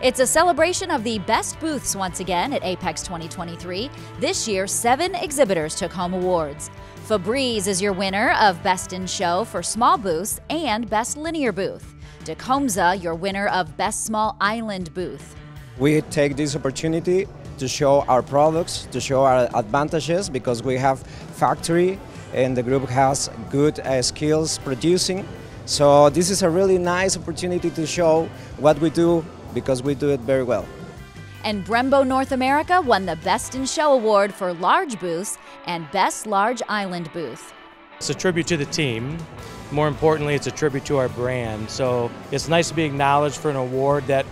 It's a celebration of the best booths once again at AAPEX 2023. This year, seven exhibitors took home awards. Febreze is your winner of Best in Show for small booths and Best Linear Booth. Tecumseh, your winner of Best Small Island Booth. We take this opportunity to show our products, to show our advantages because we have factory and the group has good uh, skills producing. So this is a really nice opportunity to show what we do because we do it very well. And Brembo North America won the Best in Show award for large booths and Best Large Island Booth. It's a tribute to the team. More importantly, it's a tribute to our brand. So it's nice to be acknowledged for an award that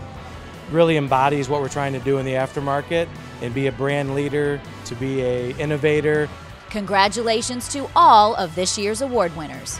really embodies what we're trying to do in the aftermarket and be a brand leader, to be a innovator. Congratulations to all of this year's award winners.